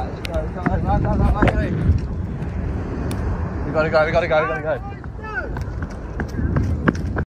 Go, We gotta go, we gotta go, we gotta go.